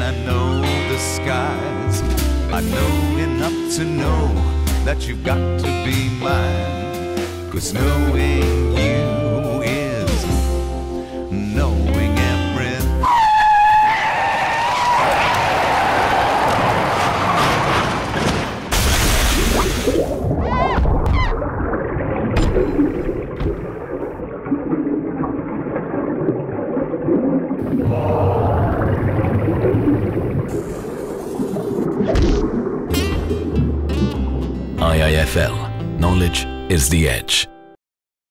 and I know the skies. I know enough to know that you've got to be mine. Cause knowing you is knowing IIFL. Knowledge is the edge.